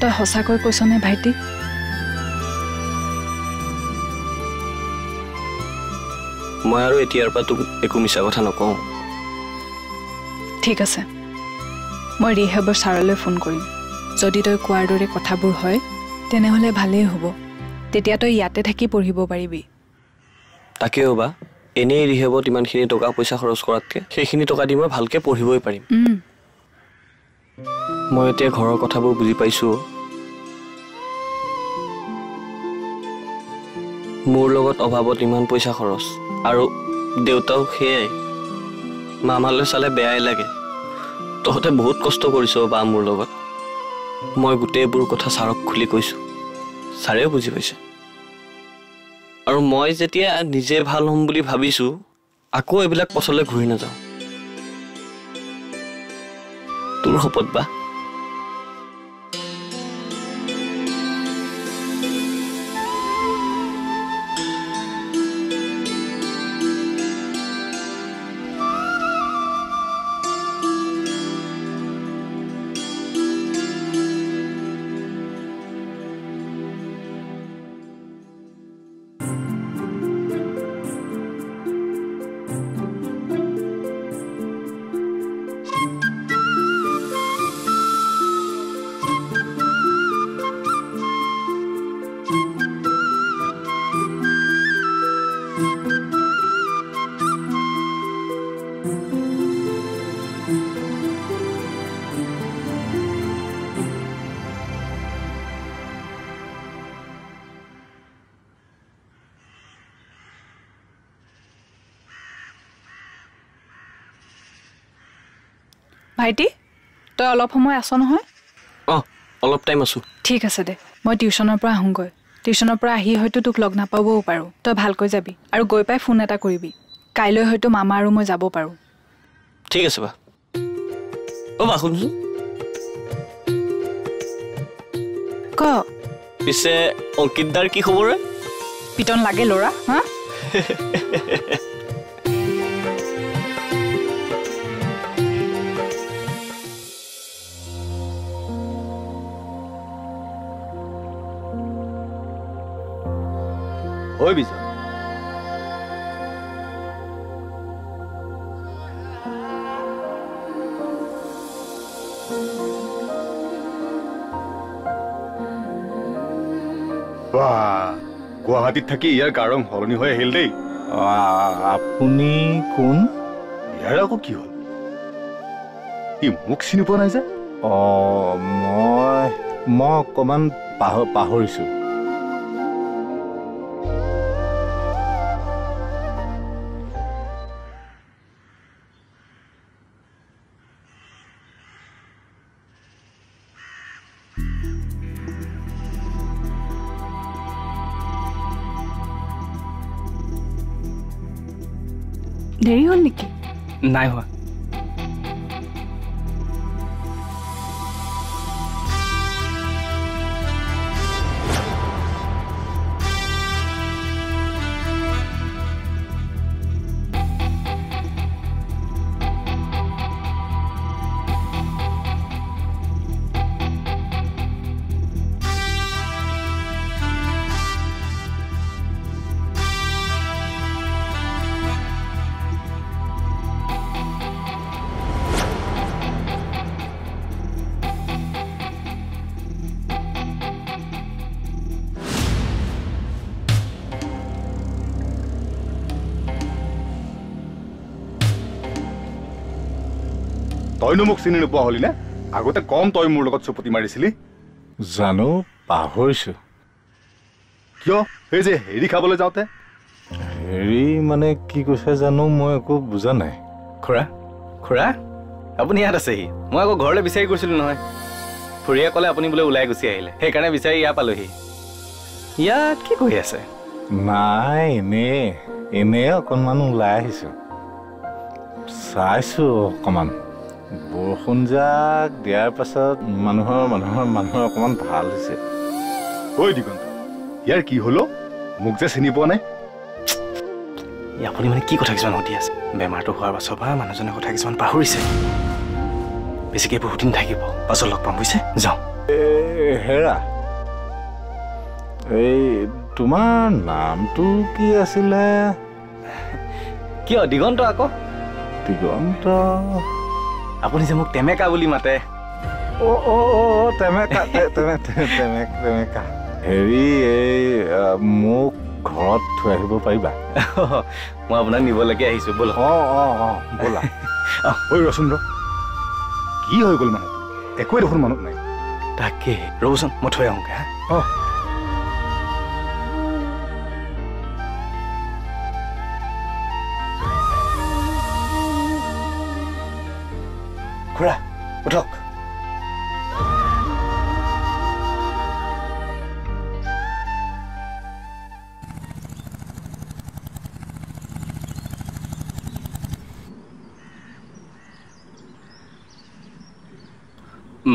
তই সঁচাকৈ কৈছনে ভাইটি? মই আৰু এতিয়াৰ পৰা তোক একো মিছা কথা নকওঁ। ঠিক আছে। মই ৰিহেবৰ ছাৰলৈ ফোন কৰিম। যদি তই কোৱাৰ দৰে কথাবোৰ হয় তেনেহ'লে ভালেই হ'ব। তেতিয়া তই ইয়াতে থাকি পঢ়িব পাৰিবি। তাকেও বা এনেই ৰিহেবত ইমানখিনি টকা পইচা খৰচ কৰাতকৈ সেইখিনি টকা দি মই ভালকৈ পঢ়িবই পাৰিম। মই এতিয়া ঘৰৰ কথাবোৰ বুজি পাইছোঁ। মোৰ লগত অভাৱত ইমান পইচা খৰচ আৰু দেউতাও সেয়াই। মামালৈ চালে বেয়াই লাগে। তহঁতে বহুত কষ্ট কৰিছ বা মোৰ লগত। মই গোটেইবোৰ কথা ছাৰক খুলি কৈছোঁ। ছাৰেও বুজি পাইছে। আৰু মই যেতিয়া নিজে ভাল হ'ম বুলি ভাবিছোঁ আকৌ এইবিলাক পচলৈ ঘূৰি নাযাওঁ। তোৰ শপত ভাইটি তই অলপ সময় আছ নহয়? অঁ অলপ টাইম আছোঁ। ঠিক আছে দে মই টিউশ্যনৰ পৰা আহোঁগৈ। টিউশ্যনৰ পৰা আহি হয়তো তোক লগ নাপাবও পাৰোঁ। তই ভালকৈ যাবি আৰু গৈ পাই ফোন এটা কৰিবি। কাইলৈ হয়তো মামা আৰু মই যাব পাৰোঁ। ঠিক আছে বা। অ' বা শুনচোন। ক? পিছে অংকিতদাৰ কি খবৰ? পিটন লাগে ল'ৰা হা? বিজন বাহ গুৱাহাটীত থাকি ইয়াৰ গাৰং সলনি হৈ আহিল দেই। আপুনি কোন? ইয়াৰ আকৌ কি হ'ল? ই মোক চিনি পোৱা নাই যে। অঁ মই মই অকণমান পাহ পাহৰিছোঁ। নাই হোৱা তইনো মোক চিনি নোপোৱা হলি নে আগতে কম তই মোৰ লগত চুপতি মাৰিছিলি। জানো পাহৰিছোঁ। কিয়? এই যে হেৰি খাবলৈ যাওঁতে? হেৰি মানে কি কৈছে জানো মই একো বুজা নাই। খুৰা খুৰা আপুনি ইয়াত আছেহি। মই আকৌ ঘৰলৈ বিচাৰি গৈছিলোঁ নহয়। খুৰীয়ে ক'লে আপুনি বোলে ওলাই গুচি আহিলে। সেইকাৰণে বিচাৰি ইয়াৰ পালোহি। ইয়াত কি কৰি আছে? নাই এনেই এনেই অকণমান ওলাই আহিছোঁ। চাইছোঁ অকণমান। বৰষুণ যাক দিয়াৰ পাছত মানুহৰ মানুহৰ মানুহৰ অকণমান ভাল হৈছে। ঐ দিগন্ত ইয়াৰ কি হলো মোক যে চিনি পোৱা নাই? ই আপুনি মানে কি কথা কিছুমান সুধি আছে? বেমাৰটো হোৱাৰ পাছৰ পৰা মানুহজনে কথা কিছুমান পাহৰিছে। বেছিকৈ বহুত দিন থাকিব পাছত লগ পাম বুজিছে? যাওঁ। এ, হেৰা এই তোমাৰ নামটো কি আছিলে? কিয় দিগন্ত আকৌ? দিগন্ত? আপুনি যে মোক টেমেকা বুলি মাতে। অ অ অ টেমেকা টেমেকা। হেৰি এই মোক ঘৰত থৈ আহিব পাৰিবা? মই আপোনাক নিবলৈকে আহিছোঁ ব'ল। অ অ অ ব'লা। ঐ ৰচোন ৰ। কি হৈ গ'ল মানুহটো একোৱে দেখোন মনত নাই। তাকে ৰ'বচোন মই থৈ আহোঁগৈ হা? অ। খুৰা উঠক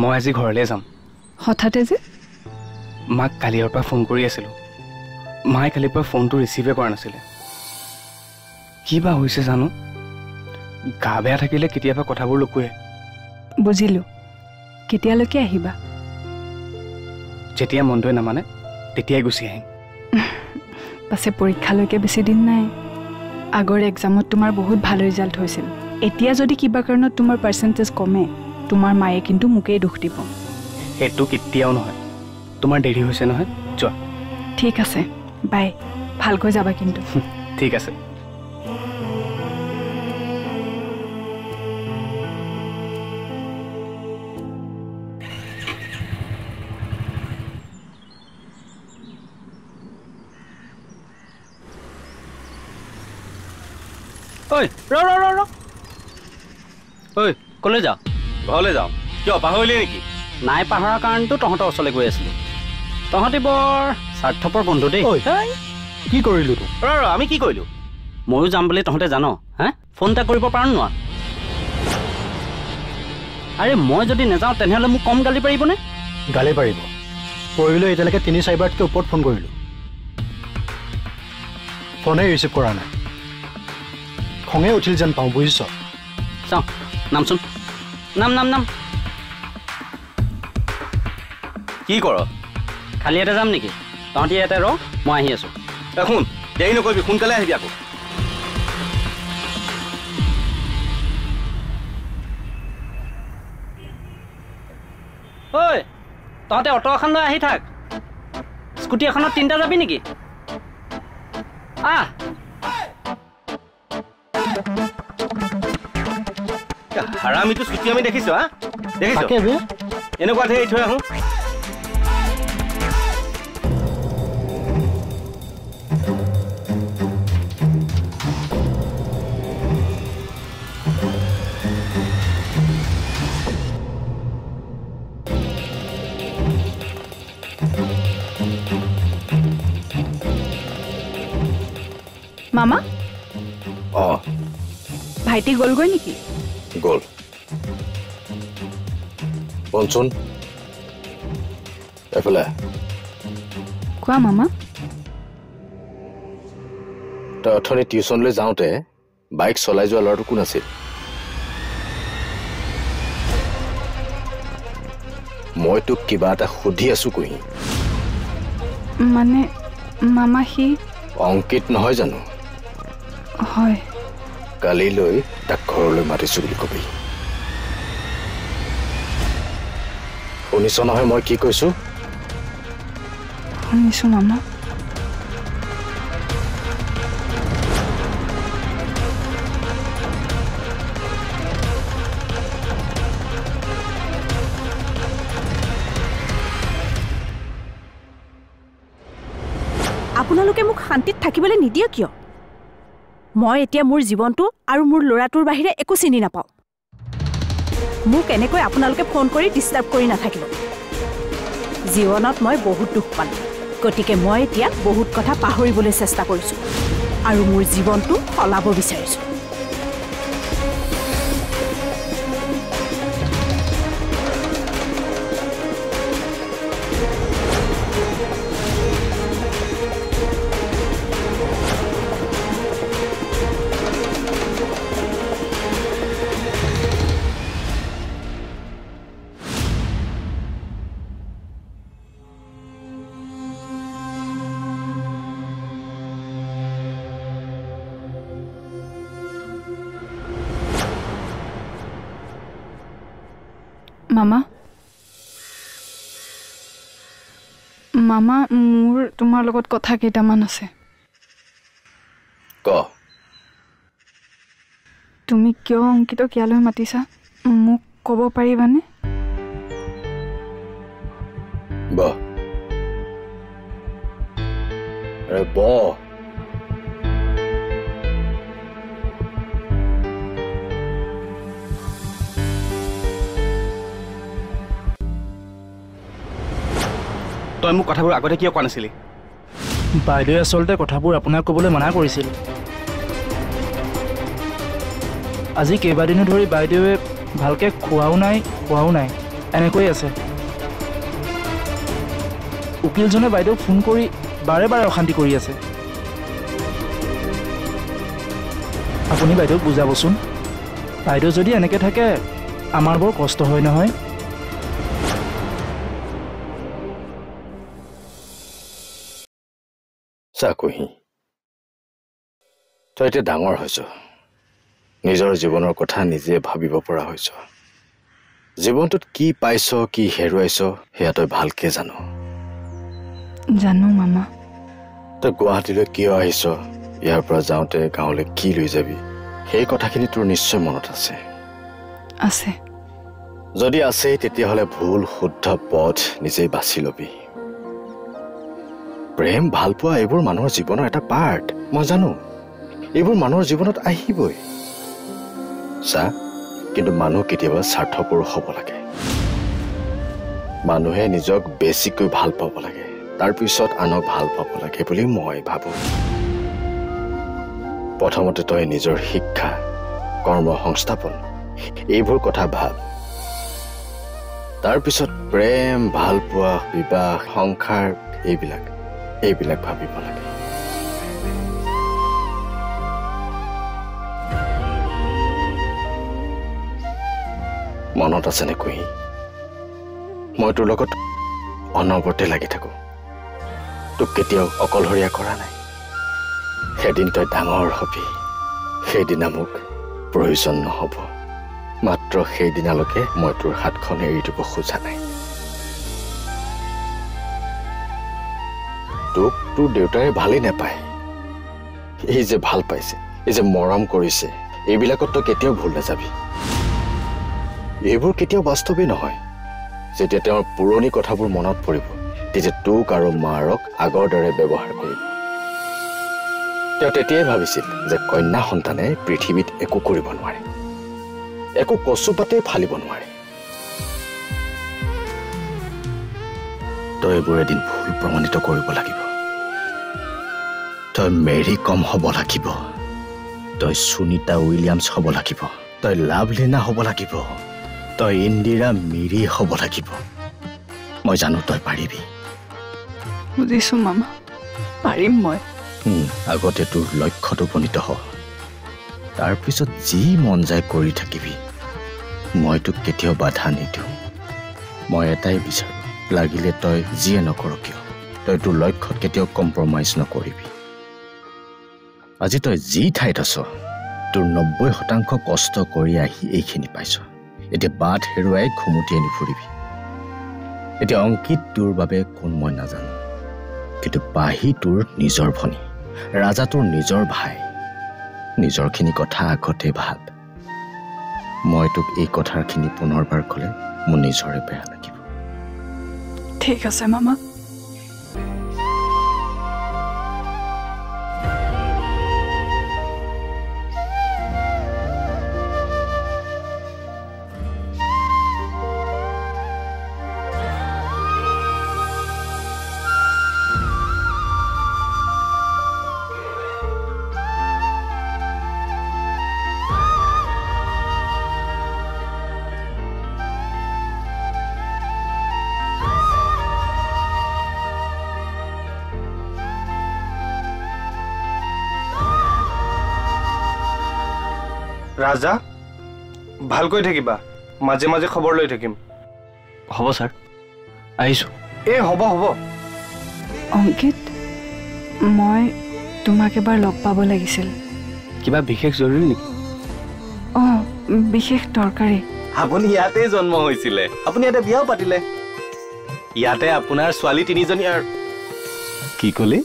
মই আজি ঘৰলৈ যাম। হঠাতে যে? মাক কালিৰ পৰা ফোন কৰি আছিলোঁ। মায়ে কালিৰ পৰা ফোনটো ৰিচিভে কৰা নাছিলে। কি বা হৈছে জানো? গা বেয়া থাকিলে কেতিয়াবা কথাবোৰ লুকুৱে। বুজিলোঁ। কেতিয়ালৈকে আহিবা? যেতিয়া মনটোৱে নামানে তেতিয়াই গুচি আহিম। পাছে পৰীক্ষালৈকে বেছি দিন নাই। আগৰ এক্সামত তোমাৰ বহুত ভাল ৰিজাল্ট হৈছিল। এতিয়া যদি কিবা কাৰণত তোমাৰ পাৰ্চেণ্টেজ কমে তোমাৰ মায়ে কিন্তু মোকেই দুখ দিব। সেইটো কেতিয়াও নহয়। তোমাৰ দেৰি হৈছে নহয় যোৱা। ঠিক আছে। বাই। ভালকৈ যাবা কিন্তু। ঠিক আছে। ঐ ৰ ৰ ৰ ৰ ঐ ক'লৈ যাওঁ? ঘৰলৈ যাওঁ। কিয় পাহৰিলি নেকি? নাই পাহৰাৰ কাৰণেতো তহঁতৰ ওচৰলৈ গৈ আছিলোঁ। তহঁতি বৰ স্বাৰ্থপৰ বন্ধু দেই। কি কৰিলো তোক ৰ ৰ আমি কি কৰিলো? ময়ো যাম বুলি তহঁতে জান হা? ফোন এটা কৰিব পাৰ নোৱাৰ। আৰে মই যদি নাযাওঁ তেনেহ'লে মোক কম গালি পাৰিবনে? গালি পাৰিব। পৰিলৈ এতিয়ালৈকে তিনি চাৰিবাৰতকৈ ওপৰত ফোন কৰিলোঁ। ফোনেই ৰিচিভ কৰা নাই। খঙে উঠিল যেন পাওঁ বুজিছ চাওঁ নামচোন নাম নাম নাম কি কৰ খালি ইয়াতে যাম নেকি তহঁতি ইয়াতে ৰ মই আহি আছোঁ শুন দেৰি নকৰিবি সোনকালে আহিবি আকৌ ঐ তহঁতে অটো এখন লৈ আহি থাক স্কুটি এখনত তিনিটা যাবি নেকি আহ হাৰামিটো ছুটি আমি দেখিছো হা? দেখিছ? তাকে বে এনেকুৱা ধেৰ থৈ আহোঁ। মামা? অঁ। ভাইটি গ'লগৈ নেকি? শুনচোন এফালে কোৱা মামা? তই অথনি টিউচনলৈ যাওঁতে বাইক চলাই যোৱা ল'ৰাটো কোন আছিল? মই তোক কিবা এটা সুধি আছো কুহি। মানে মামা সি? অংকিত নহয় জানো? হয়। কালিলৈ তাক ঘৰলৈ মাতিছো বুলি কবি। শুনিছ নহয় মই কি কৈছো? শুনিছোঁ মামা আপোনালোকে মোক শান্তিত থাকিবলৈ নিদিয়ে কিয়? মই এতিয়া মোৰ জীৱনটো আৰু মোৰ ল'ৰাটোৰ বাহিৰে একো চিনি নাপাওঁ। মোক এনেকৈ আপোনালোকে ফোন কৰি ডিষ্টাৰ্ব কৰি নাথাকিব। জীৱনত মই বহুত দুখ পালোঁ। গতিকে মই এতিয়া বহুত কথা পাহৰিবলৈ চেষ্টা কৰিছোঁ। আৰু মোৰ জীৱনটো সলাব বিচাৰিছোঁ। মামা মামা মোৰ তোমাৰ লগত কথা কেইটামান আছে। ক? তুমি কিয় অংকিতক ইয়ালৈ মাতিছা? মোক ক'ব পাৰিবানে? ব। তই মোক কথাবোৰ আগতে কিয় কোৱা নাছিলি? বাইদেৱে আচলতে কথাবোৰ আপোনাক ক'বলৈ মানা কৰিছিল। আজি কেইবাদিনো ধৰি বাইদেৱে ভালকৈ খোৱাও নাই খোৱাও নাই এনেকৈ আছে। উকিলজনে বাইদেউক ফোন কৰি বাৰে বাৰে অশান্তি কৰি আছে। আপুনি বাইদেউক বুজাবচোন। বাইদেউ যদি এনেকৈ থাকে আমাৰ বৰ কষ্ট হয় নহয়। চা কুহি তই এতিয়া ডাঙৰ হৈছ। নিজৰ জীৱনৰ কথা নিজে ভাবিব পৰা হৈছ। জীৱনটোত কি পাইছ কি হেৰুৱাইছ সেয়া তই ভালকে জান। জানো মামা। তই গুৱাহাটীলৈ কিয় আহিছ? ইয়াৰ পৰা যাওঁতে গাঁৱলৈ কি লৈ যাবি? সেই কথাখিনি তোৰ নিশ্চয় মনত আছে। আছে। যদি আছে তেতিয়াহ'লে ভুল শুদ্ধ পথ নিজেই বাছি ল'বি। প্ৰেম ভালপোৱা এইবোৰ মানুহৰ জীৱনৰ এটা পাৰ্ট মই জানো এইবোৰ মানুহৰ জীৱনত আহিবই। চা কিন্তু মানুহ কেতিয়াবা স্বাৰ্থপৰ হ'ব লাগে। মানুহে নিজক বেছিকৈ ভাল পাব লাগে। তাৰপিছত আনক ভাল পাব লাগে বুলি মই ভাবোঁ। প্ৰথমতে তই নিজৰ শিক্ষা কৰ্ম সংস্থাপন এইবোৰ কথা ভাব। তাৰপিছত প্ৰেম ভালপোৱা বিবাহ সংসাৰ এইবিলাক। এইবিলাক ভাবিব লাগে। মনত আছেনে কুহি? মই তোৰ লগত অনবৰতে লাগি থাকো। তোক কেতিয়াও অকলশৰীয়া কৰা নাই। সেইদিন তই ডাঙৰ হবি সেইদিনা মোক প্ৰয়োজন নহ'ব। মাত্ৰ সেইদিনালৈকে মই তোৰ হাতখন এৰি দিব খোজা নাই। তোক তোৰ দেউতাই ভালেই নাপায়। এই যে ভাল পাইছে এই যে মৰম কৰিছে এইবিলাকত তই কেতিয়াও ভুল নাযাবি। এইবোৰ কেতিয়াও বাস্তৱেই নহয়। যেতিয়া তেওঁৰ পুৰণি কথাবোৰ মনত পৰিব তেতিয়া তোক আৰু মাৰক আগৰ দৰে ব্যৱহাৰ কৰিব তেওঁ তেতিয়াই ভাবিছিল যে কন্যা সন্তানে পৃথিৱীত একো কৰিব নোৱাৰে। একো কচুপাতেই ফালিব নোৱাৰে। তই এইবোৰ এদিন ভুল প্ৰমাণিত কৰিব লাগিব। তই মেৰী কম হ'ব লাগিব। তই সুনীতা উইলিয়ামছ হ'ব লাগিব। তই লাভলীনা হ'ব লাগিব। তই ইন্দিৰা মিৰি হ'ব লাগিব। মই জানো তই পাৰিবি। বুজিছোঁ মামা। পাৰিম মই। আগতে তোৰ লক্ষ্যত উপনীত হ। তাৰপিছত যি মন যায় কৰি থাকিবি। মই তোক কেতিয়াও বাধা নিদিওঁ। মই এটাই বিচাৰোঁ। লাগিলে তই যিয়ে নকৰ কিয়? তই তোৰ লক্ষ্যত কেতিয়াও কম্প্ৰমাইজ নকৰিবি। আজি তই যি ঠাইত আছ তোৰ নব্বৈ শতাংশ কষ্ট কৰি আহি এইখিনি পাইছ। এতিয়া বাট হেৰুৱাই ঘুমটিয়াই নুফুৰিবি এতিয়া অংকিত তোৰ বাবে কোন মই নাজানো। কিন্তু পাহি তোৰ নিজৰ ভনী ৰাজা তোৰ নিজৰ ভাই। নিজৰখিনি কথা আগতে ভাব মই তোক এই কথাখিনি পুনৰবাৰ ক'লে মোৰ নিজৰে বেয়া লাগিব। ঠিক আছে মামা। ৰাজা ভালকৈ থাকিবা। মাজে মাজে খবৰ লৈ থাকিম। হ'ব ছাৰ। আহিছোঁ। এই হ'ব হ'ব। অংকিত মই তোমাক এবাৰ লগ পাব লাগিছিল। কিবা বিশেষ জৰুৰী নেকি? অঁ বিশেষ দৰকাৰী। আপুনি ইয়াতে জন্ম হৈছিলে। আপুনি ইয়াতে বিয়াও পাতিলে। ইয়াতে আপোনাৰ ছোৱালী তিনিজনী আৰু কি ক'লি?